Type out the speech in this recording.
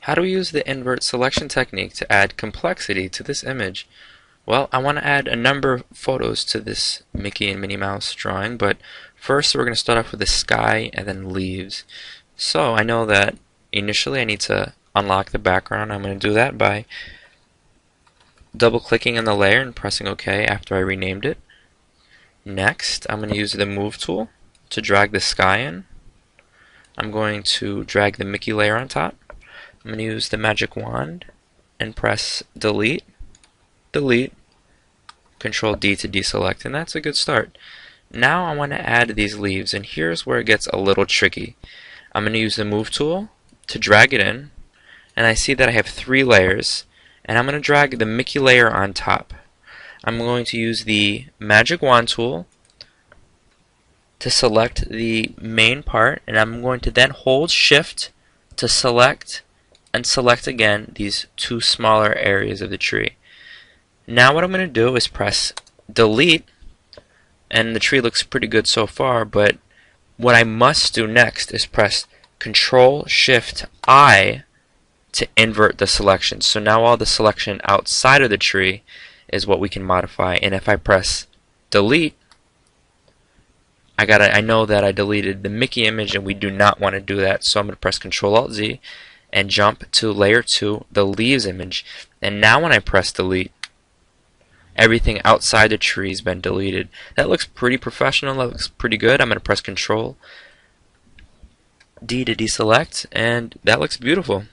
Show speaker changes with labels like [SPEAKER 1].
[SPEAKER 1] How do we use the invert selection technique to add complexity to this image? Well, I want to add a number of photos to this Mickey and Minnie Mouse drawing, but first we're going to start off with the sky and then leaves. So I know that initially I need to unlock the background. I'm going to do that by double clicking on the layer and pressing OK after I renamed it. Next, I'm going to use the Move tool to drag the sky in. I'm going to drag the Mickey layer on top. I'm going to use the magic wand and press delete, delete, control D to deselect, and that's a good start. Now I want to add these leaves, and here's where it gets a little tricky. I'm going to use the move tool to drag it in, and I see that I have three layers, and I'm going to drag the Mickey layer on top. I'm going to use the magic wand tool to select the main part, and I'm going to then hold shift to select and select again these two smaller areas of the tree. Now what I'm going to do is press delete and the tree looks pretty good so far but what I must do next is press control shift I to invert the selection. So now all the selection outside of the tree is what we can modify and if I press delete I got I know that I deleted the Mickey image and we do not want to do that so I'm going to press control alt Z and jump to layer 2, the leaves image. And now when I press delete, everything outside the tree has been deleted. That looks pretty professional, that looks pretty good. I'm going to press control D to deselect, and that looks beautiful.